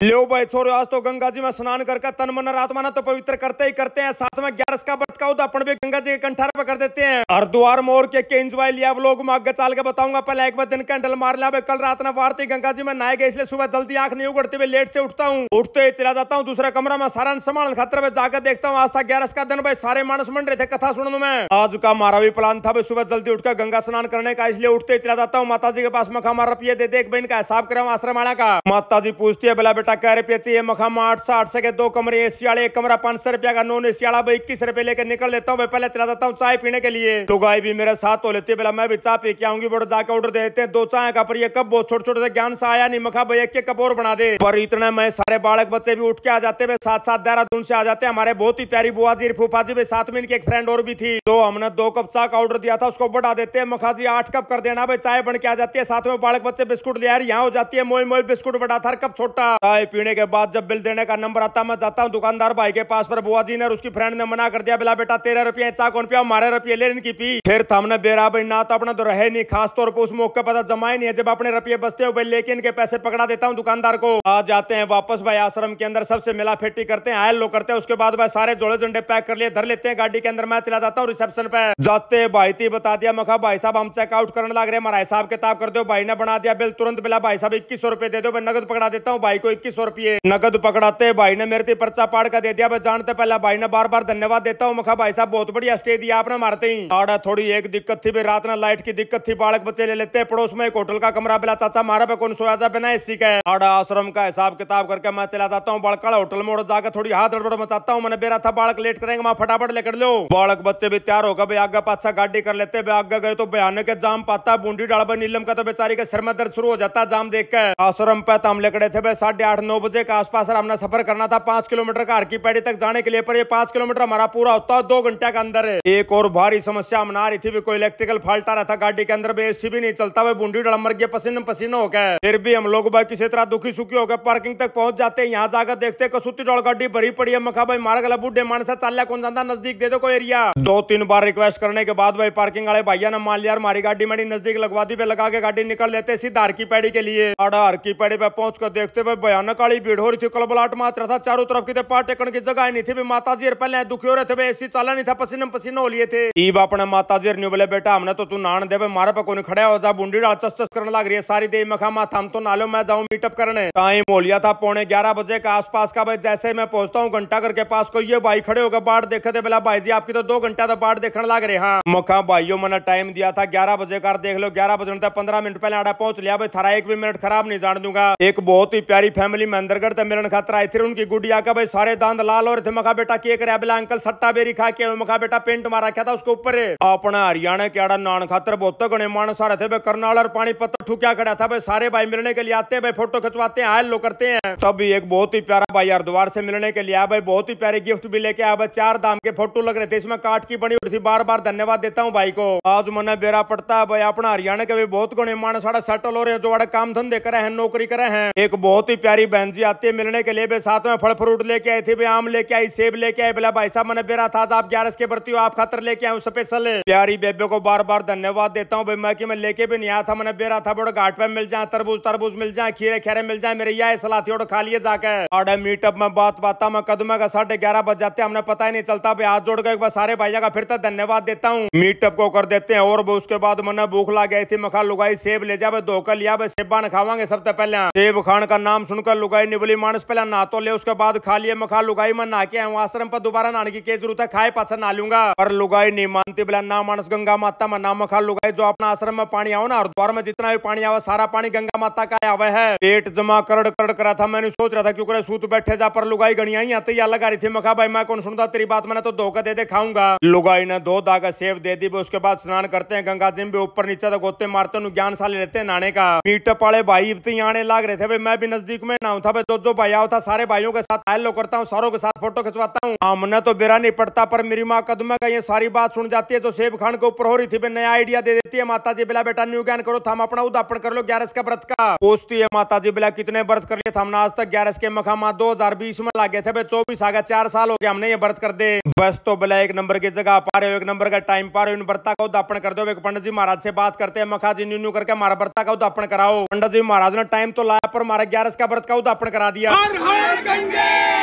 लो भाई छोरो आज तो गंगा जी में स्नान करके तन मन आत्मा ना तो पवित्र करते ही करते हैं। साथ में ग्यारस का व्रत का उदापन भी गंगा जी के कंठार पे कर देते हैं। हरिद्वार मोर के के एंजॉय लिया लोग आगे चाल के बताऊँगा। पहले एक बार दिन कैंडल मार लिया कल रात में वारती गंगा जी में नहाए गए, इसलिए सुबह जल्दी आँख नहीं उगड़ती हुए लेट से उठता हूँ। उठते ही चला जाता हूँ, दूसरा कमरा में सारा संभाल खतरे में जाकर देखता हूँ। आज था ग्यारस का दिन, भाई, सारे मानस मंड रहे थे कथा सुन में। आज का हमारा भी प्लान था, भाई, सुबह जल्दी उठकर गंगा स्नान करने का, इसलिए उठते ही चला जाता हूँ। माता जी के पास मखा मार रपिए दे दे, एक बहन का हिसाब करा, आश्रम का। माता जी पूछती है, बेला बेटा कह रुपये चाहिए मखामा आठ सौ आठ सौ के दो कमरे एसी वाले एक कमरा पाँच सौ रुपया का नॉन एसी वाला भाई इक्कीस रुपए लेकर निकल लेता हूँ पहले चला जाता हूँ चाय पीने के लिए। तो गाय भी मेरे साथ हो लेती है मैं भी चाय पी के आऊँगी बड़ो जाके ऑर्डर देते हैं, दो चाय का, पर ये कब बहुत छोटे छोटे से ज्ञान से आया नहीं, मखा भाई एक कप और बना दे। पर इतना मैं सारे बालक बच्चे भी उठ के आ जाते हैं साथ साथ देहरादून से आ जाते हैं, हमारे बहुत ही प्यारी बुआ जी फूफा जी भी साथ में इनकी एक फ्रेंड और भी थी। तो हमने दो कप चाय का ऑर्डर दिया था, उसको बढ़ा देते हैं, मखा जी, आठ कप कर देना भाई चाय बन के आ जाती है, साथ में बालक बच्चे बिस्कुट ले यहाँ हो जाती है मोई मोई बिस्कुट बढ़ा था कप छोटा। चाय पीने के बाद जब बिल देने का नंबर आता मैं जाता हूँ दुकानदार भाई के पास पर, बुआ जी ने उसकी फ्रेंड ने मना कर दिया, बिला बेटा, तेरह रुपये चा कौन पिया? हमारे रुपये, ले इनकी पी। फिर था हमने बेरा भाई ना तो अपना तो रहे नहीं, खास तौर पर उस मौके पता जमा ही नहीं है, जब अपने रुपये बचते भाई लेके इनके पैसे पकड़ा देता हूँ दुकानदार को। आ जाते हैं वापस भाई आश्रम के अंदर, सबसे मिला फेटी करते हैं, आयल लो करते हैं, उसके बाद भाई सारे जोड़े झंडे पैक कर लिए, धर लेते हैं गाड़ी के अंदर, मैं चला जाता हूँ रिसेप्शन पे। जाते भाई थी बता दिया मखा भाई साहब, हम चेकआउट करने लग रहे हैं, हमारा हिसाब किताब कर दो, भाई ने बना दिया बिल, तुरंत बिला भाई साहब इक्कीस सौ रुपए दे दो, मैं नगद पकड़ा देता हूँ, भाई को इक्कीस सौ रुपये। नगद पकड़ाते भाई ने मेरे पर्चा पाड़ का दे दिया। मैं जानते पहले भाई ने बार बार धन्यवाद देता हूँ। मखा भाई साहब, बहुत बढ़िया स्टे दिया आपने मारते ही। आड़ा थोड़ी एक दिक्कत थी रात में लाइट की दिक्कत थी। बालक बच्चे ले लेते पड़ोस में एक होटल का कमरा। बिला, चाचा, मारा पे कौन सोया जा बिना इसी का? आड़ा आश्रम का हिसाब किताब करके मैं चला जाता हूँ। बड़का होटल में जाकर थोड़ी हाथ गड़बड़ मचाता हूँ। मैंने बेरा था, बालक लेट करेंगे, मैं फटाफट लेकर लो। बालक बच्चे भी तैयार होगा भाई आगे पाछा गाड़ी कर लेते आगे गए तो बयान के जाम पाता, बूंदी डाल नीलम का तो बेचारी के सिर में दर्द शुरू हो जाता जाम देख के। आश्रम पे तो हम लेकर थे साढ़े आठ नौ बजे के आसपास हमने सफ़र करना था। पाँच किलोमीटर का हर की पैड़ी तक जाने के लिए, पर ये पाँच किलोमीटर हमारा पूरा होता। है दो घंटे के अंदर एक और भारी समस्या मना रही थी कोई इलेक्ट्रिकल फॉल्ट आ रहा था गाड़ी के अंदर एसी भी नहीं चलता। भाई बूंदी डल मर गया, पसीने पसीने हो गए फिर भी हम लोग भाई किसी तरह दुखी सुखी हो गए पार्किंग तक पहुँच जाते हैं। यहाँ जाकर देखते कसुती डोल गाड़ी भरी पड़ी है। मखा भाई मारा गला बुढ़े मानसा चाल कौन जाता नज़दीक दे दो एरिया दो तीन बार रिक्वेस्ट करने के बाद भाई पार्किंग वाले भैया ने मान लिया हमारी गाड़ी मेरी नज़दीक लगवा दी पे लगा के गाड़ी निकल लेते सीधा हर की पैड़ी के लिए। हर की पैड़ी पे पहुँच कर देखते हुए भयानक वाली भीड़ हो रही थी, कलबलाट मात्र था, चारों तरफ़ की टेकन की जगह नहीं थी। माता जी पहले दुखी हो रहे थे ऐसी चाला नहीं था पसीने पसीने हो लिए थे। ईब अपने माता जी बोले, बेटा, हमने तो तू नान दे मारे पे कोई खड़ा हो, जा बूंदी डाल चस चस करने लग रही है, सारी दे मखा माथा, हम तो नालो, मैं जाऊँ मीटअप करने। टाइम हो लिया था, पौने ग्यारह बजे के आसपास का, भाई, जैसे मैं पहुँचता हूँ, घंटा घर के पास कोई ये भाई खड़े होकर बाढ़ देखे थे, बोला, भाई जी, आपकी तो दो घंटा तो बाढ़ देखने लग रहे हाँ। मखा भाइयों, मैंने टाइम दिया था, ग्यारह बजे का, देख लो, ग्यारह बजे पंद्रह मिनट पहले आड़ा पहुँच लिया, भाई, थारा एक भी मिनट खराब नहीं जान दूँगा। एक बहुत ही प्यारी फैमिली में अंदरगढ़ तक मिलन खातर थी उनकी गुड़िया का भाई सारे दांत लाल और थे मखा बेटा के करे बोला अंकल सट्टा बेरी खा के मखा बेटा पेंट मारा क्या था उसके ऊपर। अपना हरियाणा के आड़ा नान खातर बहुत गणे मानस आ रहे थे करनाल और पानी पत्थर ठुकिया खड़ा था, भाई सारे भाई मिलने के लिए आते हैं, भाई फ़ोटो खिंचवाते हैं लो करते हैं। तब एक बहुत ही प्यारा भाई हरिद्वार से मिलने के लिए आया, भाई बहुत ही प्यारे गिफ्ट भी लेके आया, भाई चार दाम के फ़ोटो लग रहे थे, इसमें काट की बनी हुई थी बार बार धन्यवाद देता हूँ भाई को। आज मैंने बेरा पड़ता है, भाई अपना हरियाणा के भी बहुत गुणे मानस साढ़ा सेटल हो रहे हैं, जो बड़े काम धंधे करे हैं, नौकरी करे हैं। एक बहुत ही प्यारी बहन जी, आती है मिलने के लिए साथ में फल फ्रूट लेके आई थी आम लेके आई, सेब लेके आई बोला भाई साहब, मैंने बेरा था आप ग्यारह के भर्ती हो आप खातर लेके आऊ स्पेशल प्यारी बेबे को बार बार धन्यवाद देता हूँ, भाई मैं कि मैं लेके भी नहीं आया था, मैंने बेरा था, बड़ा घाट पे मिल जाए, तरबूज तरबूज मिल जाए, खीरे, खेरे मिल जाए, मेरे यह सलाथी और खा लिए जाकर और मीटअप में बात बात, मैं कदम का साढ़े ग्यारह बज जाते हमने पता ही नहीं चलता, भाई हाथ जोड़ के सारे भाइया का फिर तक धन्यवाद देता हूँ। मीटअप को कर देते हैं, और उसके बाद मैंने भूख ला गई थी मखा लुगाई, सेब ले जा धोकर लिया सेबा न खावांगे सबसे पहले। सेब खान का नाम सुनकर लुगाई निबली मानस पहले नहा तो ले, उसके बाद खा लिए, मखा लुगाई में नहा के आश्रम पर दोबारा नहाने की ज़रूरत है? खाए, पाछा नहा लूँगा। पर लुगाई नहीं मानती, बोला, ना मानस गंगा माता में ना मखा लुगाई, जो अपना आश्रम में पानी आओ ना, और द्वार में जितना भी पानी आवा, सारा पानी गंगा माता का आवे है। पेट जमा कर कर करा था, मैंने सोच रहा था, क्यों सूत बैठे जा, पर लुगाई गणिया ही आते लगा रही थी, मखा, भाई, मैं कौन सुनता, तेरी बात मैंने तो धोखा दे दे, खाऊँगा। लुगाई ने दो दागा सेव दे दी उसके बाद स्नान करते हैं, गंगा जी भी ऊपर नीचे तो गोते मारते ज्ञान साले लेते हैं नाने का। मीटअप वाले भाई आने लग रहे थे, भाई, मैं भी नज़दीक में नहाऊ था भाई जो जो भाई आओ था, सारे भाइयों के साथ आयल लो करता हूँ, सारों के साथ फ़ोटो खिंचवाता हूँ। हमने तो बेरा नहीं पड़ता, पर मेरी माँ कदम का ये सारी बात सुन जाती है, जो सेब खान के ऊपर हो रही थी नया आइडिया दे देती है माता जी बिला बेटा न्यू ज्ञान करो हम अपना उदापन कर लो ग्यारह का व्रत का। पूछती है माता जी बिला, कितने व्रत कर लिए हमने? आज तक ग्यारह के मखामा दो हज़ार बीस में लागे थे चौबीस आगे चार साल हो गया, हमने ये व्रत कर दे। बस तो बिला, एक नंबर की जगह पा रहे हो, एक नंबर का टाइम पा रहे हो, इन व्रता का उदापन कर दो। एक पंडित जी महाराज से बात करते हैं मखा जी न्यू न्यू करके हमारा व्रता का उदापन कराओ। पंडित जी महाराज ने टाइम तो लाया, पर हमारा ग्यारह का व्रत का उदापन करा दिया। हर हर गंगे।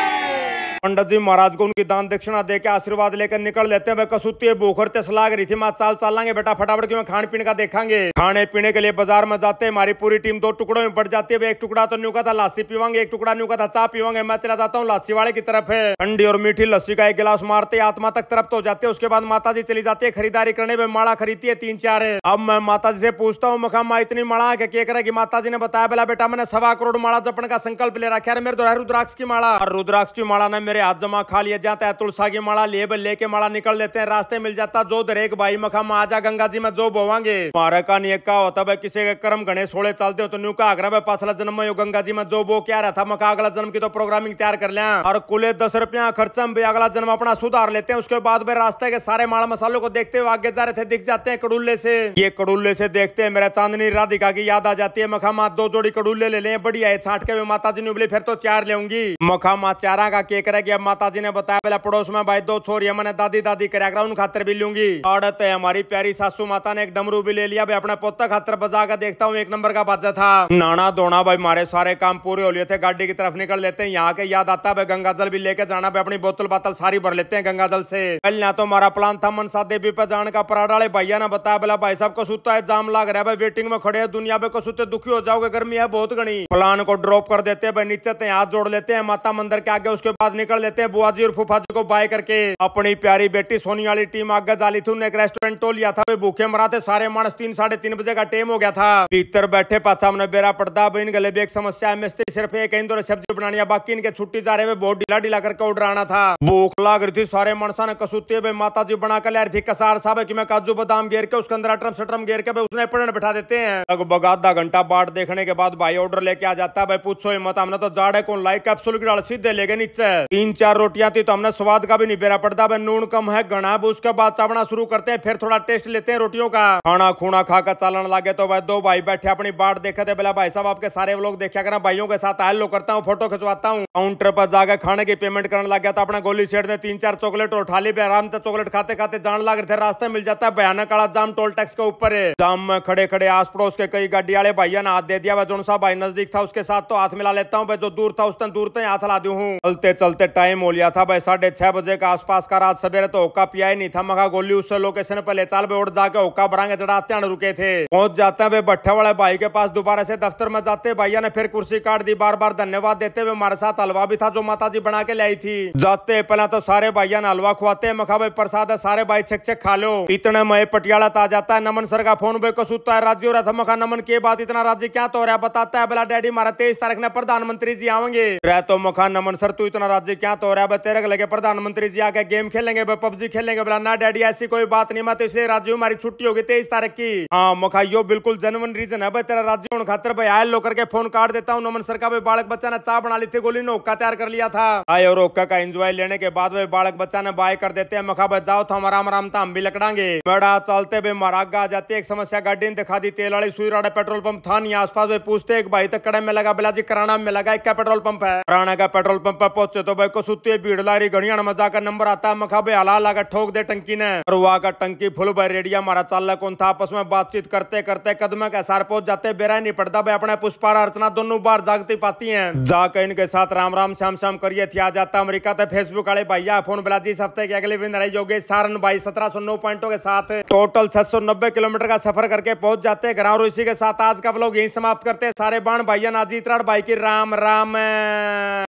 पंडित जी महाराज को उनकी दान दक्षिणा दे के आशीर्वाद लेकर निकल लेते हैं। कसुती भूखरते सलाह रही थी। माँ चाल चालेंगे बेटा, फटाफट क्यों खान पीने का देखेंगे? खाने पीने के लिए बाज़ार में जाते हैं। हमारी पूरी टीम दो टुकड़ों में बढ़ जाती है। एक टुकड़ा तो न्यू का था, लासी पीवांगे, एक टुकड़ा न्यू का था, चाह पीवांगे। मैं चला जाता हूँ, लासी वाले की तरफ़ है। ठंडी और मीठी लस्सी का एक गिलास मारते आत्मा तक तरफ़ तो जाते उसके बाद माता जी चली जाती है खरीदारी करने। में माड़ा खरीदती है, तीन चार अब मैं माता जी से पूछता हूँ, मखा माँ, इतनी माड़ा है क्या? करे की माता जी ने बताया, बोला बेटा, मैंने सवा करोड़ माड़ा जपन का संकल्प ले रखा है। मेरे द्वारा रुद्राक्ष की माड़ा और रुद्राक्ष की माड़ा ने मेरे हाथ जमा खा लिए जाता है, तुलसा की माला लेब लेके माला निकल लेते हैं, रास्ते मिल जाता, जो दरेक भाई मखा आजा गंगा जी में जो बोवांगे। मारा का नहीं का होता, भाई किसी के कर्म गणेश सोले चलते हो तो न्यू का आगरा पाछला जन्म में गंगा जी में जो बो क्या रहा था मखा अगला जन्म की तो प्रोग्रामिंग तैयार कर लिया और कुले दस रुपया खर्चा में अगला जन्म अपना सुधार लेते हैं, उसके बाद भाई रास्ते के सारे माला मसालों को देखते हुए आगे जा रहे थे, दिख जाते हैं कड़ुल्ले से। ये कड़ुल्ले से देखते हैं, मेरा चांदनी राधिका की याद आ जाती है, मखा माँ दो जोड़ी कड़ुल्ले ले लें, बढ़िया है छाट के माता जी ने फिर तो चार लेंगी मखा माँ चारा का केक रह गया माता जी ने बताया, पहले पड़ोस में भाई दो छोरी मैंने दादी दादी कर उन खातर भी लूँगी। औरत है हमारी प्यारी सासू माता ने एक डमरू भी ले लिया। भाई, अपने पोता खातर बजा कर देखता हूँ, एक नंबर का बाजा था। नाना दोना भाई, मारे सारे काम पूरे हो लिए थे, गाड़ी की तरफ़ निकल लेते हैं, यहाँ के याद आता है गंगा जल भी लेके जाना, भाई, अपनी बोतल बातल सारी भर लेते हैं गंगा जल से। कल ना तो हमारा प्लान था, मनसा देवी पे जाने का पराड़ा भैया ने बताया, बोला, भाई साहब को सुता है, जाम लाग रहा है, भाई वेटिंग में खड़े है, दुनिया पे को सुते दुखी हो जाओगे, गर्मी है बहुत गणी प्लान को ड्रॉप कर देते हैं, भाई, नीचे हाथ जोड़ लेते हैं, माता मंदिर के आगे, उसके बाद निकल लेते हैं। बुआ जी और फूफा जी को बाय करके अपनी प्यारी बेटी सोनी वाली टीम आगे जाली थी। उन्हें एक रेस्टोरेंट तो लिया था। वे भूखे मरा थे। सारे मानस तीन, साढ़े तीन बजे का टाइम हो गया था। भीतर बैठे पाचा हमने बेरा पड़ता इन गले भी एक समस्या है। मिस्त्री सिर्फ़ एक इंदौर सब्ज़ी बनानी है। बाकी इनके छुट्टी जा रहे हुए बहुत ढीला ढीला करके ऑर्डर आना था। भूख लग रही थी। सारे मनसा ने कसूती भाई माता जी बना कर ले रही थी। कसार साहब की मैं काजू बादाम घेर के, उसके अंदर अटरम सटरम घेर के उसने पढ़ने बैठा देते हैं। लगभग आधा घंटा बाट देखने के बाद भाई ऑर्डर लेके आ जाता है। भाई पूछो हिम्मत हमने तो जाड़े कौन? लाई कैप्सूल की डाल सीधे लेके नीचे। तीन चार रोटियाँ थी तो हमने स्वाद का भी नहीं बेरा पड़ता। भाई नून कम है, गणा भी उसके बाद चावना शुरू करते हैं, फिर थोड़ा टेस्ट लेते हैं रोटियों का। खाना खूना खाकर चालन लगे तो भाई दो भाई बैठे अपनी बाट देखे थे, बोला, भाई साहब, आपके सारे लोग देखा करा भाइयों के साथ आयल लो करता हूँ, फ़ोटो खिंचवाता हूँ। काउंटर पर जाकर खाने की पेमेंट करने लग गया था अपना गोली सेठ ने तीन चार चॉकलेट और ली आराम से चॉकलेट खाते खाते जान लग रहे थे। रास्ते मिल जाता है, भयानक काला जाम टोल टैक्स के ऊपर है। जाम में खड़े खड़े आस पड़ोस के कई गाड़ी वाले भैया ने हाथ दे दिया। जो सा भाई नज़दीक था, उसके साथ तो हाथ मिला लेता हूँ। जो दूर था, उस दूर तक हाथ ला दू हूँ। चलते चलते टाइम हो लिया था। भाई, साढ़े छह बजे के आसपास का रात सवेरे तो होका पिया ही नहीं था। मगा गोली उससे लोकेशन पे ले चाल भाई उठ जाके होका बरांगे चढ़ाते रुके थे। पहुँच जाते हैं भाई, भट्ठे वाले भाई के पास। दोबारा से दफ्तर में जाते भैया ने फिर कुर्सी काट दी बार बार धन्यवाद देते हुए हमारे साथ हलवा भी था जो माता जी बना के लाई थी। जाते पहले तो सारे भाइया ने हलवा खुआते मखा भाई, प्रसाद है, सारे भाई छक छक खा लो। इतने मई पटियाला आ जाता है नमन सर का फ़ोन भाई को सुता है राज्य हो रहा था। मखा नमन, के बात? इतना राज्य क्या तो रहा बताता है, बोला, डैडी, मारा तेईस तारीख ने प्रधानमंत्री जी आवेंगे रह तो मखा नमन सर, तू इतना क्या तो रहा है? तेरे को लगे प्रधानमंत्री जी आके गेम खेलेंगे पबजी खेलेंगे, बोला, ना, डैडी, ऐसी कोई बात नहीं मत इसलिए राज्य हमारी छुट्टी होगी तेईस तारीख की। हाँ मखाइयो बिल्कुल जनवन रीजन है, भाई, तेरा राज्य खातर, भाई आयल लो करके फ़ोन काट देता हूँ, नमन सर का, भाई, बालक बच्चा ने चाह बना ली थी, गोली ने ओक्का तैयार कर लिया था। आए और ओक्का का एंजॉय लेने के बाद, भाई, बालक बच्चा ने बाय कर देते हैं मखा भाई, जाओ तो हमारा आराम था हम भी लकड़ांगे। बड़ा चलते, भाई, मरागा आ जाते, एक समस्या गाड़ी ने दिखा दी तेल वाली सुई राडा पेट्रोल पंप था नहीं, आसपास, भाई, पूछते एक भाई तक कड़े में लगा बिला जी कराना में लगा क्या पेट्रोल पंप है। राणा का पेट्रोल पंप पर पहुँचे तो भाई को सुती भीड़ लारी घड़िया मज़ा का नंबर आता है मखा भाई हला लगा ठोक दे टंकी ने। और वहाँ का टंकी, फुल भाई रेडिया, मारा चाल कौन था? आपस में बातचीत करते करते कदम के सार पहुँच जाते बेरा नहीं पड़ता भाई, अपने पुष्पार अर्चना दोनों बार जागती पाती है। जाकर इनके साथ राम राम, श्याम श्याम करिए, थी आ जाता अमरीका थे फेसबुक वाले भैया फ़ोन बिला जी हफ़्ते के अगले दिन रही योगेश सारण भाई, सत्रह सौ नौ पॉइंटों के साथ। टोटल छह सौ नब्बे किलोमीटर का सफ़र करके पहुँच जाते हैं ग्राम इसी के साथ, आज का लोग यही समाप्त करते हैं। सारे बाण भैया नाजी भाई की राम राम।